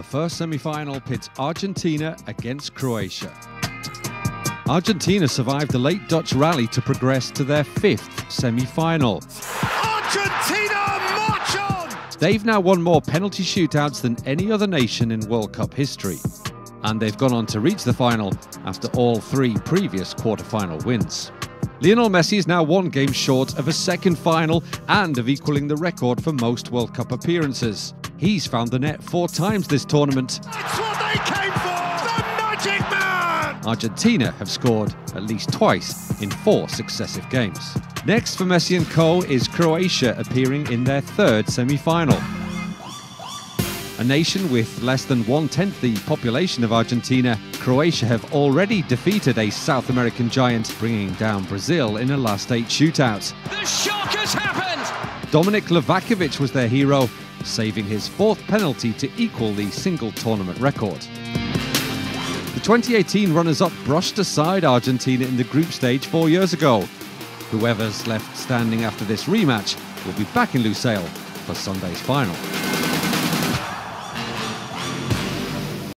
The first semi final pits Argentina against Croatia. Argentina survived the late Dutch rally to progress to their fifth semi final. Argentina march on! They've now won more penalty shootouts than any other nation in World Cup history. And they've gone on to reach the final after all three previous quarter-final wins. Lionel Messi is now one game short of a second final and of equaling the record for most World Cup appearances. He's found the net four times this tournament. That's what they came for! The Magic Man! Argentina have scored at least twice in four successive games. Next for Messi and co is Croatia appearing in their third semi-final. A nation with less than one-tenth the population of Argentina, Croatia have already defeated a South American giant, bringing down Brazil in a last eight shootout. The shock has happened! Dominik Livakovic was their hero, saving his fourth penalty to equal the single tournament record. The 2018 runners-up brushed aside Argentina in the group stage four years ago. Whoever's left standing after this rematch will be back in Lusail for Sunday's final.